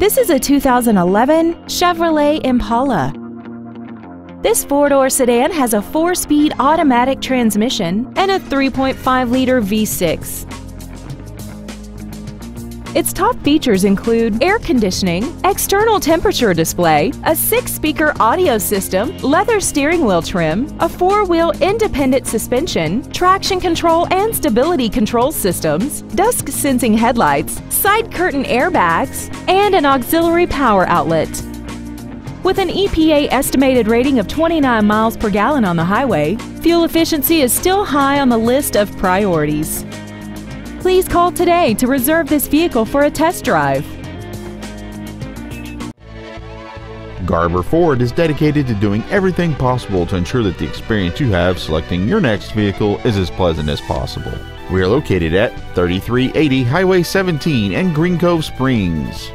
This is a 2011 Chevrolet Impala. This four-door sedan has a four-speed automatic transmission and a 3.5-liter V6. Its top features include air conditioning, external temperature display, a six-speaker audio system, leather steering wheel trim, a four-wheel independent suspension, traction control and stability control systems, dusk-sensing headlights, side curtain airbags, and an auxiliary power outlet. With an EPA estimated rating of 29 miles per gallon on the highway, fuel efficiency is still high on the list of priorities. Please call today to reserve this vehicle for a test drive. Garber Ford is dedicated to doing everything possible to ensure that the experience you have selecting your next vehicle is as pleasant as possible. We are located at 3380 Highway 17 in Green Cove Springs.